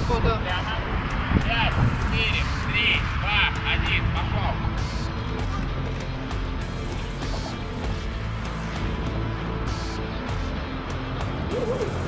отсюда. Пять, четыре, три, два, один, пошел. Woo-hoo!